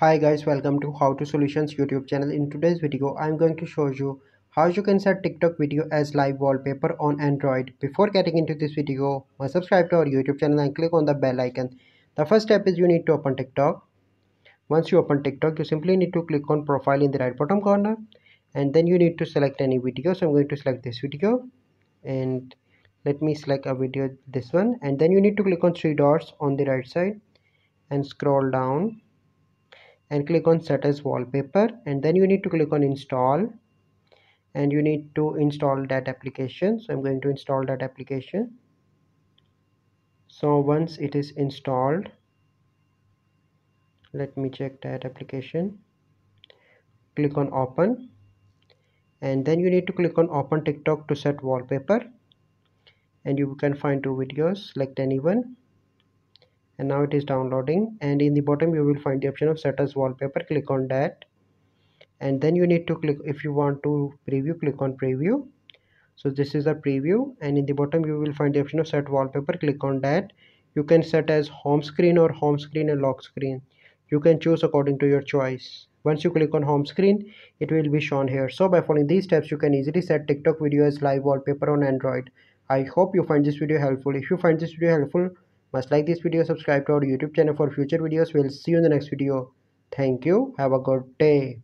hi guys welcome to how to solutions youtube channel. In today's video i'm going to show you how you can set tiktok video as live wallpaper on android. Before getting into this video subscribe to our youtube channel and click on the bell icon. The first step is you need to open tiktok. Once you open tiktok you simply need to click on profile in the right bottom corner and then you need to select any video. So i'm going to select this video and let me select a video this one. And then you need to click on three dots on the right side and scroll down and click on set as wallpaper and then you need to click on install and you need to install that application. So i'm going to install that application. So once it is installed let me check that application. Click on open and then you need to click on open tiktok to set wallpaper and you can find two videos select anyone and now it is downloading. And in the bottom you will find the option of set as wallpaper. Click on that. And then you need to click if you want to preview click on preview. So this is a preview. And in the bottom you will find the option of set wallpaper. Click on that. You can set as home screen or home screen and lock screen. You can choose according to your choice. Once you click on home screen it will be shown here. So by following these steps you can easily set tiktok video as live wallpaper on android. I hope you find this video helpful. If you find this video helpful must like this video subscribe to our youtube channel for future videos. We'll see you in the next video. Thank you. Have a good day